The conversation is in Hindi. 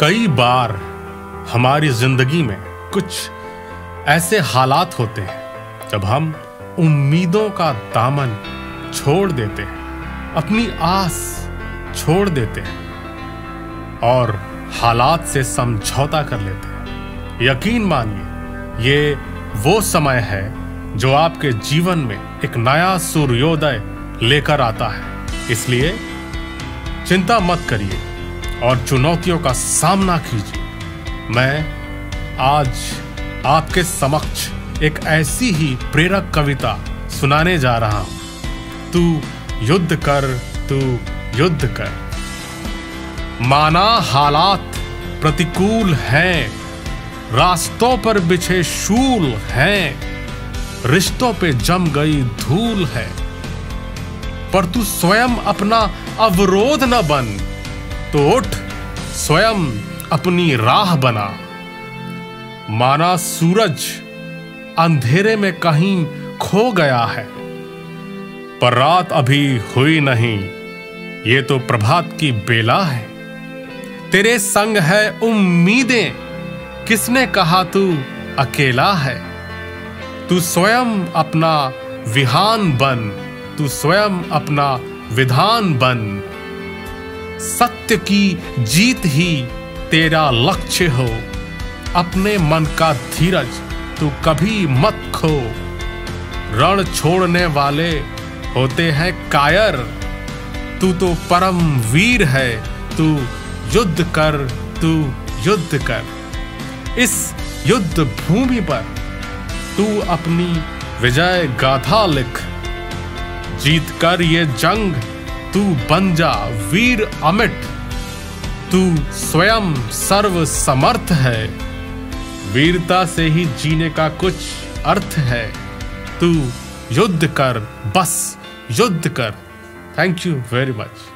कई बार हमारी ज़िंदगी में कुछ ऐसे हालात होते हैं, जब हम उम्मीदों का दामन छोड़ देते हैं, अपनी आस छोड़ देते हैं और हालात से समझौता कर लेते हैं। यकीन मानिए, ये वो समय है जो आपके जीवन में एक नया सूर्योदय लेकर आता है। इसलिए चिंता मत करिए। और चुनौतियों का सामना कीजिए। मैं आज आपके समक्ष एक ऐसी ही प्रेरक कविता सुनाने जा रहा हूँ। तू युद्ध कर, तू युद्ध कर। माना हालात प्रतिकूल हैं, रास्तों पर बिछे शूल हैं, रिश्तों पे जम गई धूल है। पर तू स्वयं अपना अवरोध न बन तो उठ, स्वयं अपनी राह बना। माना सूरज अंधेरे में कहीं खो गया है, पर रात अभी हुई नहीं। ये तो प्रभात की बेला है। तेरे संग है उम्मीदें, किसने कहा तू अकेला है? तू स्वयं अपना विहान बन, तू स्वयं अपना विधान बन। सत्य की जीत ही तेरा लक्ष्य हो। अपने मन का धीरज तू कभी मत खो। रण छोड़ने वाले होते हैं कायर। तू तो परम वीर है, तू युद्ध कर, तू युद्ध कर। इस युद्ध भूमि पर तू अपनी विजय गाथा लिख। जीत कर ये जंग तू बन जा वीर अमिट। तू स्वयं सर्व समर्थ है। वीरता से ही जीने का कुछ अर्थ है। तू युद्ध कर, बस युद्ध कर। Thank you very much